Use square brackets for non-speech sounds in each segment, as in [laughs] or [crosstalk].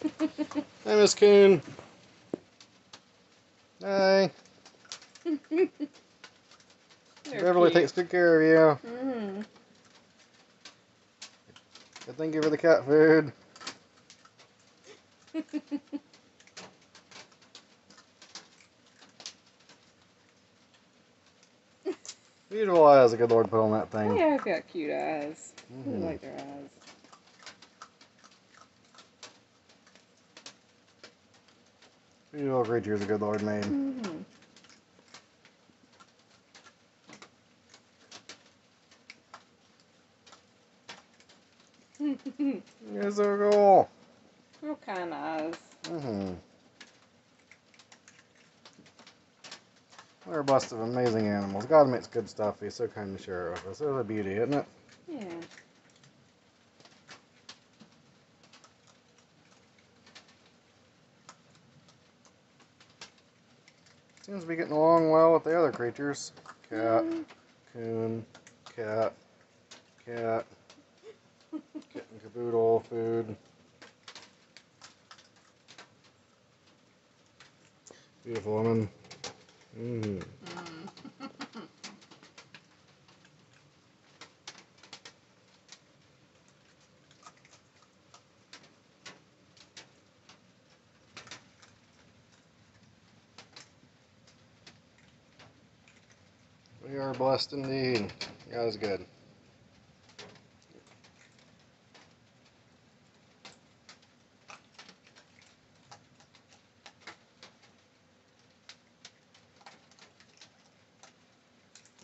[laughs] Hi, Miss Coon. Hi. [laughs] Beverly takes good care of you. Mm-hmm. Good thank you for the cat food. [laughs] Beautiful eyes the good Lord put on that thing. Yeah, I've got cute eyes. I Mhm. like their eyes. Beautiful creatures the good Lord made. Mm-hmm. You're so cool. Real kind eyes. Mm-hmm. We're a bust of amazing animals. God makes good stuff. He's so kind to share it with us. It's a beauty, isn't it? Yeah. Seems to be getting along well with the other creatures. Cat, Mm. coon, cat, cat, kitten caboodle, food. Beautiful woman. Mm. [laughs] We are blessed indeed. God is good.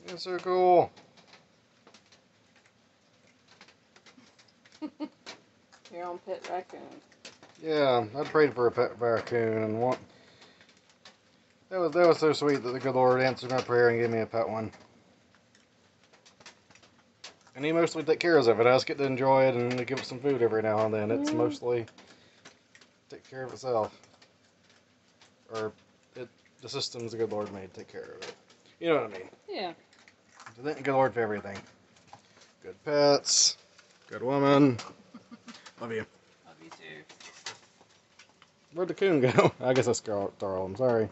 It's so cool. [laughs] Your own pet raccoon. Yeah, I prayed for a pet raccoon and want. That was that was so sweet that the good Lord answered my prayer and gave me a pet one. And he mostly takes care of it. I just get to enjoy it and give it some food every now and then. It's Yeah. mostly take care of itself. Or it the systems the good Lord made take care of it. You know what I mean? Yeah. So thank the good Lord for everything. Good pets, good woman. [laughs] Love you. Love you too. Where'd the coon go? [laughs] I guess that's Carl. Darl. I'm sorry.